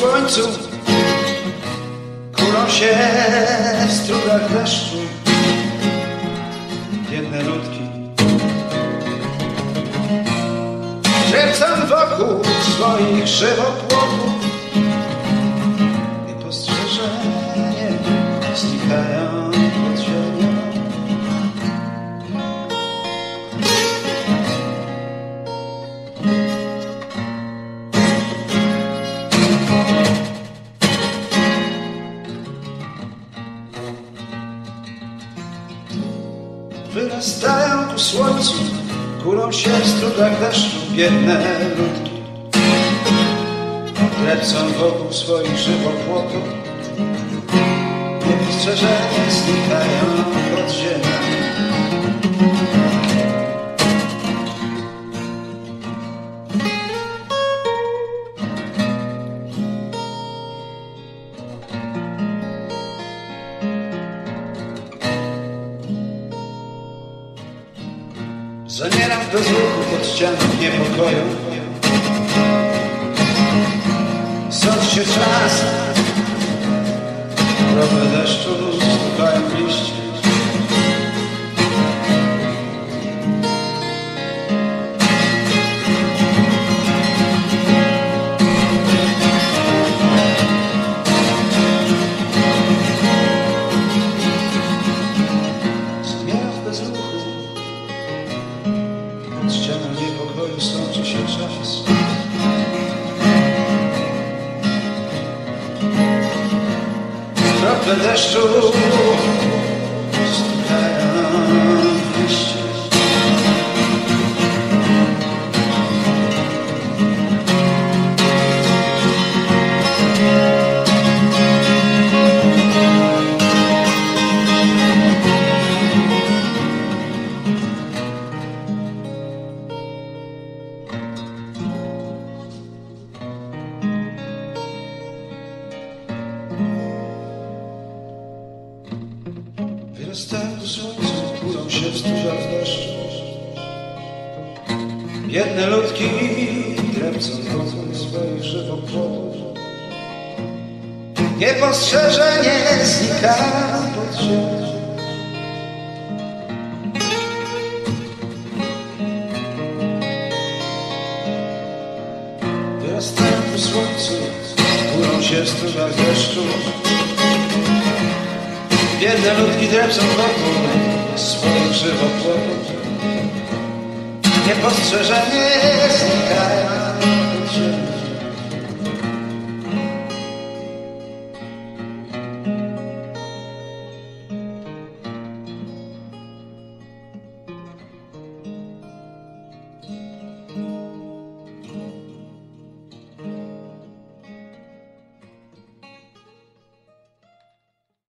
słońcu. Kulą się w strugach deszczu. Biedne ludki. Drepcą wokół swoich żywopłotów Wyrastają ku słońcu, kulą się w strugach deszczu biedne ludki. Drepcą wokół swoich żywopłotów, niepostrzeżenie znikają pod ziemią. Zamieram bez ruchu pod ścianą niepokoju. Sąd się czas Krople deszczu stukają liście. Zamieram bez ruchu deszczu Słońca, kulą się w stróżach deszczu Biedne ludki drepcą wokół swoich żywopłotów Niepostrzeżenie znikają pod ziemią. Wyrastają po słońcu, kulą się w stróżach deszczu Biedne ludki drepcą wokół swoich żywopłotów Niepostrzeżenie znikają